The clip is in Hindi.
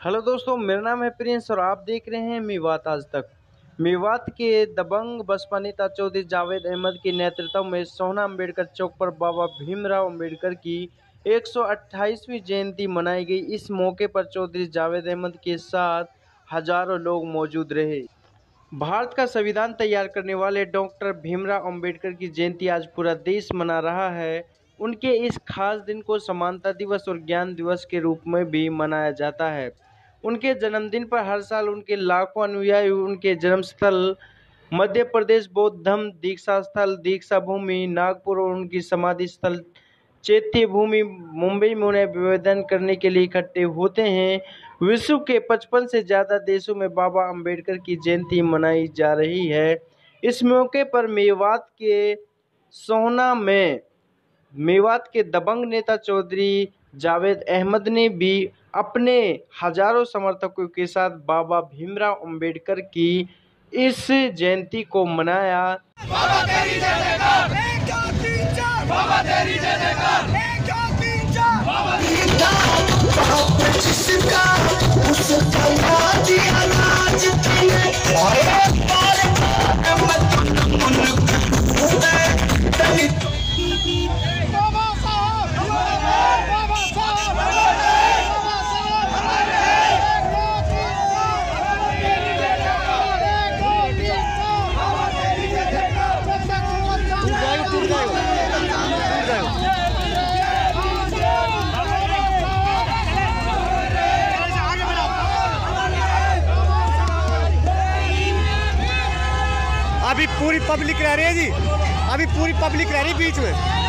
दोस्तों, मेरा नाम है प्रिंस और आप देख रहे हैं मेवात आज तक। मेवात के दबंग बसपा नेता चौधरी जावेद अहमद के नेतृत्व में सोहना अंबेडकर चौक पर बाबा भीमराव अंबेडकर की 128वीं जयंती मनाई गई। इस मौके पर चौधरी जावेद अहमद के साथ हज़ारों लोग मौजूद रहे। भारत का संविधान तैयार करने वाले डॉक्टर भीमराव अंबेडकर की जयंती आज पूरा देश मना रहा है। उनके इस खास दिन को समानता दिवस और ज्ञान दिवस के रूप में भी मनाया जाता है। उनके जन्मदिन पर हर साल उनके लाखों अनुयायी उनके जन्मस्थल, मध्य प्रदेश बौद्ध धम दीक्षा स्थल, दीक्षा भूमि, नागपुर और उनकी समाधि स्थल, चैत्य भूमि, मुंबई में उन्हें विवेदन करने के लिए इकट्ठे होते हैं। विश्व के 55 से ज़्यादा देशों में बाबा अंबेडकर की जयंती मनाई जा रही है। इस मौके पर मेवात के सोहना में मेवात के दबंग नेता चौधरी जावेद अहमद ने भी अपने हज़ारों समर्थकों के साथ बाबा भीमराव अंबेडकर की इस जयंती को मनाया। बाबा तेरी बाबा तेरी बाबा अभी पूरी पब्लिक रह रही है जी। अभी पूरी पब्लिक रह रही बीच में।